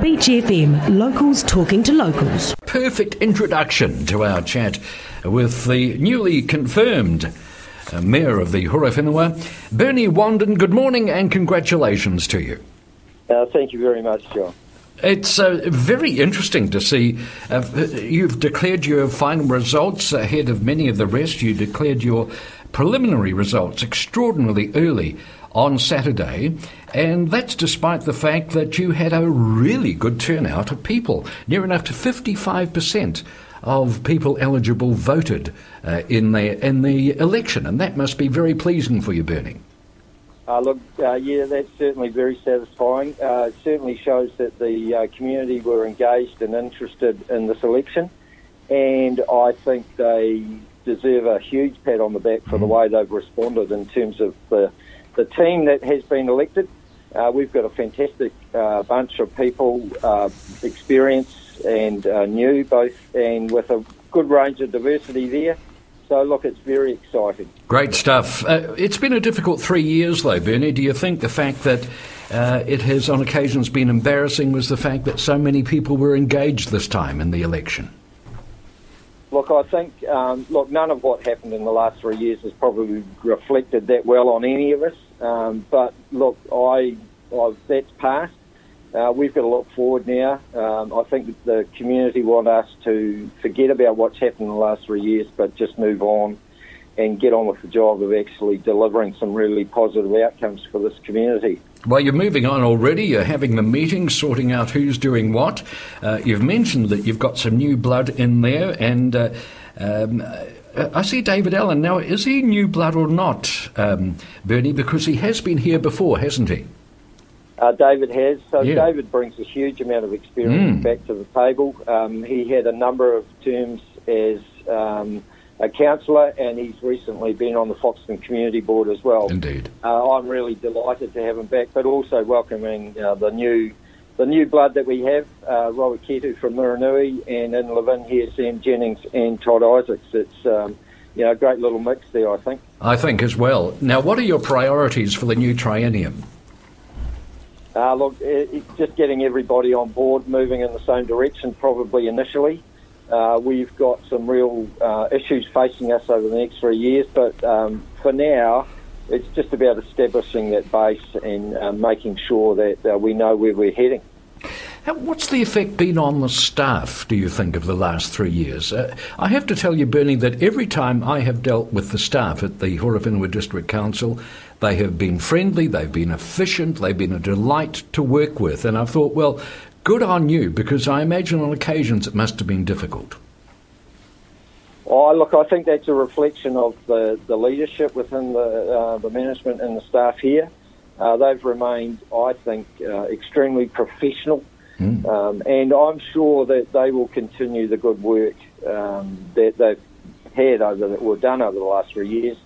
Beach FM, locals talking to locals. Perfect introduction to our chat with the newly confirmed uh, Mayor of the Horowhenua, Bernie Wanden. Good morning and congratulations to you. Uh, thank you very much, John. It's uh, very interesting to see. Uh, you've declared your final results ahead of many of the rest. You declared your preliminary results extraordinarily early on Saturday, and that's despite the fact that you had a really good turnout of people. Near enough to 55% of people eligible voted uh, in, the, in the election, and that must be very pleasing for you, Bernie. Uh, look, uh, yeah, that's certainly very satisfying. Uh, it certainly shows that the uh, community were engaged and interested in this election, and I think they deserve a huge pat on the back for the mm. way they've responded in terms of the, the team that has been elected. Uh, we've got a fantastic uh, bunch of people, experienced and new, both, and with a good range of diversity there. So, look, it's very exciting. Great stuff. Uh, it's been a difficult three years, though, Bernie. Do you think the fact that uh, it has on occasions been embarrassing was the fact that so many people were engaged this time in the election? Look, I think, um, look, none of what happened in the last three years has probably reflected that well on any of us. Um, but look, I, I've, that's past. Uh, we've got to look forward now. Um, I think the community want us to forget about what's happened in the last three years, but just move on and get on with the job of actually delivering some really positive outcomes for this community. Well, you're moving on already. You're having the meetings, sorting out who's doing what. Uh, you've mentioned that you've got some new blood in there, and uh, um, I see David Allen. Now, is he new blood or not, um, Bernie? Because he has been here before, hasn't he? Uh, David has. So yeah. David brings a huge amount of experience mm. back to the table. Um, he had a number of terms as um, a councillor, and he's recently been on the Foxton Community Board as well. Indeed. Uh, I'm really delighted to have him back, but also welcoming uh, the new the new blood that we have, uh, Robert Ketu from Miranui, and in Levin here, Sam Jennings and Todd Isaacs. It's um, you know, a great little mix there, I think. I think as well. Now, what are your priorities for the new triennium? Uh, look, it's just getting everybody on board, moving in the same direction, probably initially. Uh, we've got some real uh, issues facing us over the next three years, but um, for now, it's just about establishing that base and uh, making sure that uh, we know where we're heading. What's the effect been on the staff, do you think, of the last three years? Uh, I have to tell you, Bernie, that every time I have dealt with the staff at the Horowhenua District Council, they have been friendly, they've been efficient, they've been a delight to work with. And I thought, well, good on you, because I imagine on occasions it must have been difficult. Oh, look, I think that's a reflection of the, the leadership within the, uh, the management and the staff here. Uh, they've remained, I think, uh, extremely professional, mm. um, and I'm sure that they will continue the good work um, that they've had over the, or done over the last three years.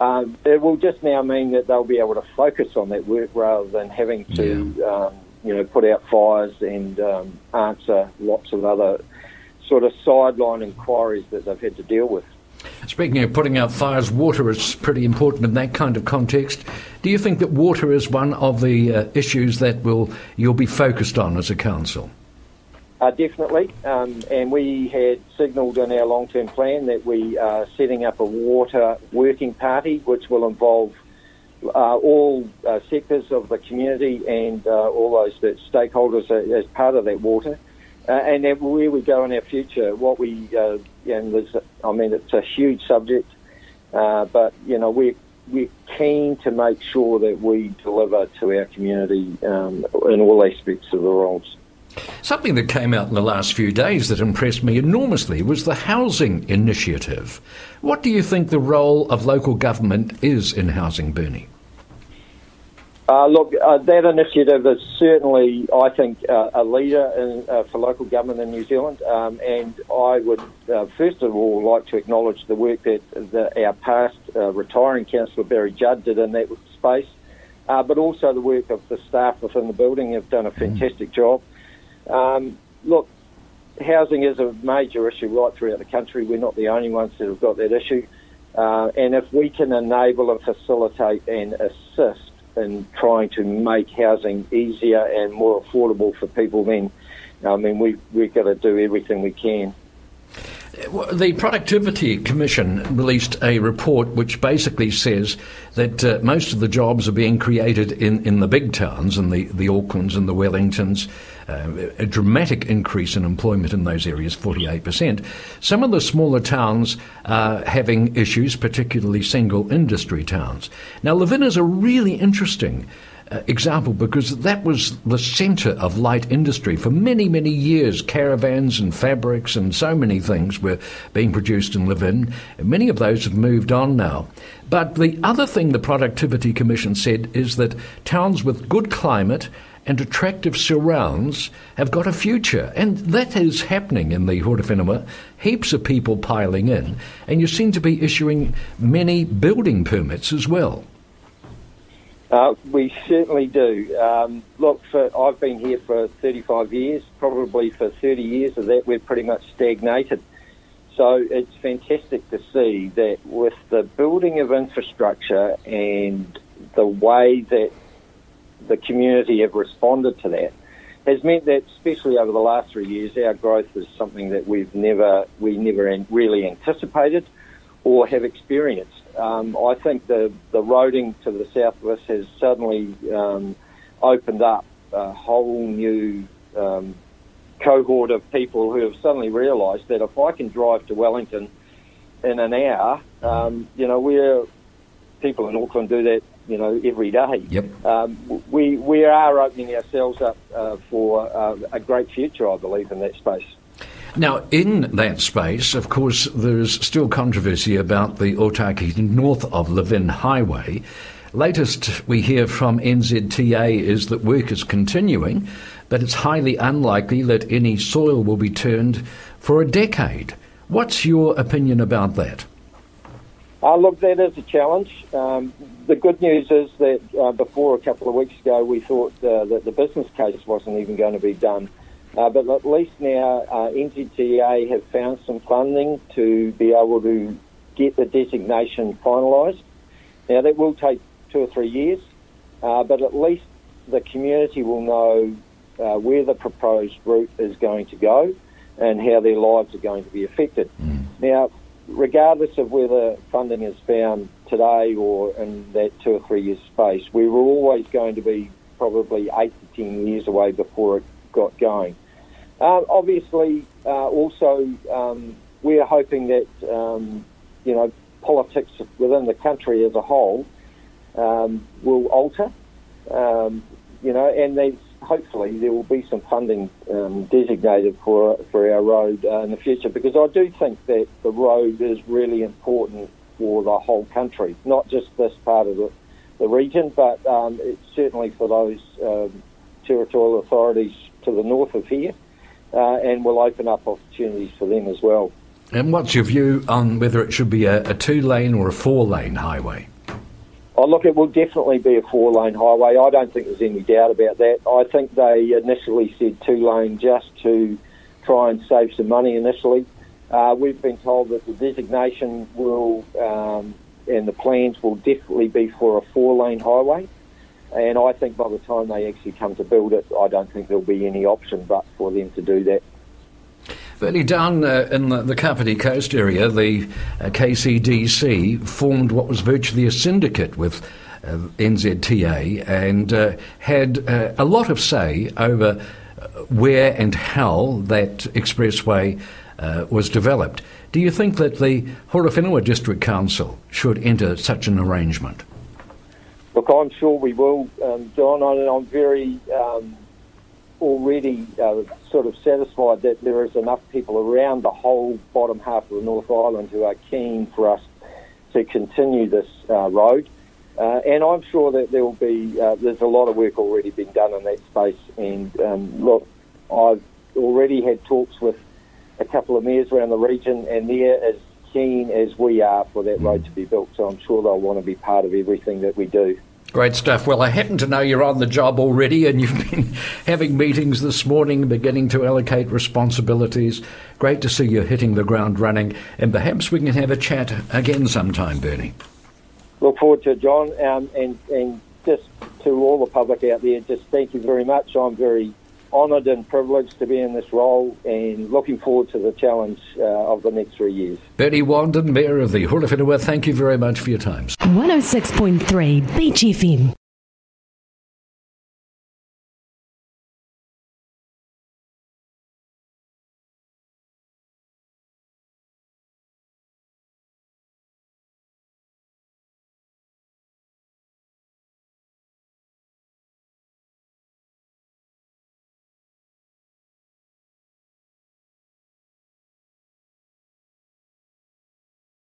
Um, it will just now mean that they'll be able to focus on that work rather than having to, yeah. um, you know, put out fires and um, answer lots of other sort of sideline inquiries that they've had to deal with. Speaking of putting out fires, water is pretty important in that kind of context. Do you think that water is one of the uh, issues that will you'll be focused on as a council? Uh, definitely, um, and we had signalled in our long-term plan that we are setting up a water working party, which will involve uh, all uh, sectors of the community and uh, all those that stakeholders as part of that water. Uh, and where we go in our future, what we, uh, and there's, I mean, it's a huge subject, but you know, we we're keen to make sure that we deliver to our community um, in all aspects of the roles. Something that came out in the last few days that impressed me enormously was the housing initiative. What do you think the role of local government is in housing, Bernie? Uh, look, uh, that initiative is certainly, I think, uh, a leader in, uh, for local government in New Zealand. Um, and I would, uh, first of all, like to acknowledge the work that, that our past uh, retiring councillor Barry Judd did in that space, but also the work of the staff within the building have done a mm. fantastic mm. job. Um, look, housing is a major issue right throughout the country. We're not the only ones that have got that issue. Uh, and if we can enable and facilitate and assist in trying to make housing easier and more affordable for people, then I mean we we've got to do everything we can. The Productivity Commission released a report which basically says that uh, most of the jobs are being created in, in the big towns, in the, the Aucklands and the Wellingtons, uh, a dramatic increase in employment in those areas, 48%. Some of the smaller towns are having issues, particularly single industry towns. Now, Levin is a really interesting uh, example because that was the centre of light industry for many, many years. Caravans and fabrics and so many things were being produced in Levin. Many of those have moved on now. But the other thing the Productivity Commission said is that towns with good climate and attractive surrounds have got a future. And that is happening in the Horowhenua. Heaps of people piling in, and you seem to be issuing many building permits as well. Uh, we certainly do. Um, look, for, I've been here for 35 years. Probably for 30 years of that, we're pretty much stagnated. So it's fantastic to see that with the building of infrastructure and the way that the community have responded to that has meant that, especially over the last three years, our growth is something that we've never we never really anticipated or have experienced. Um, I think the the roading to the south of us has suddenly um, opened up a whole new um, cohort of people who have suddenly realised that if I can drive to Wellington in an hour, um, you know, we're people in Auckland do that you know, every day. Yep. Um, we we are opening ourselves up uh, for uh, a great future, I believe, in that space. Now, in that space, of course, there is still controversy about the Otaki north of Levin Highway. Latest we hear from NZTA is that work is continuing, but it's highly unlikely that any soil will be turned for a decade. What's your opinion about that? Uh, look, that is a challenge. Um, the good news is that uh, before a couple of weeks ago, we thought uh, that the business case wasn't even going to be done. Uh, but at least now, uh, NZTA have found some funding to be able to get the designation finalised. Now, that will take two or three years, uh, but at least the community will know uh, where the proposed route is going to go and how their lives are going to be affected. Mm. Now, regardless of whether funding is found today or in that two or three years space, we were always going to be probably eight to ten years away before it got going. Uh, obviously, uh, also um, we are hoping that um, you know politics within the country as a whole um, will alter. Um, you know, and there's hopefully there will be some funding um, designated for for our road uh, in the future because I do think that the road is really important for the whole country, not just this part of the, the region, but um, it's certainly for those um, territorial authorities to the north of here, uh, and will open up opportunities for them as well. And what's your view on whether it should be a, a two lane or a four lane highway? Oh, look, it will definitely be a four lane highway. I don't think there's any doubt about that. I think they initially said two lane just to try and save some money initially. Uh, we've been told that the designation will um, and the plans will definitely be for a four lane highway. And I think by the time they actually come to build it, I don't think there'll be any option but for them to do that. Bernie, down uh, in the, the Kapiti Coast area, the uh, KCDC formed what was virtually a syndicate with uh, NZTA and uh, had uh, a lot of say over uh, where and how that expressway was developed. Do you think that the Horowhenua District Council should enter such an arrangement? Look, I'm sure we will, um, John. I'm very um, already uh, sort of satisfied that there is enough people around the whole bottom half of the North Island who are keen for us to continue this uh, road. Uh, and I'm sure that there will be, uh, there's a lot of work already been done in that space. And um, look, I've already had talks with a couple of mayors around the region, and they're as keen as we are for that road to be built. So I'm sure they'll want to be part of everything that we do. Great stuff. Well, I happen to know you're on the job already and you've been having meetings this morning, beginning to allocate responsibilities. Great to see you hitting the ground running, and perhaps we can have a chat again sometime, Bernie. Look forward to it, John, um, and, and just to all the public out there, just thank you very much. I'm very honoured and privileged to be in this role and looking forward to the challenge uh, of the next three years. Bernie Wanden, Mayor of the Horowhenua, thank you very much for your time. 106.3 Beach FM.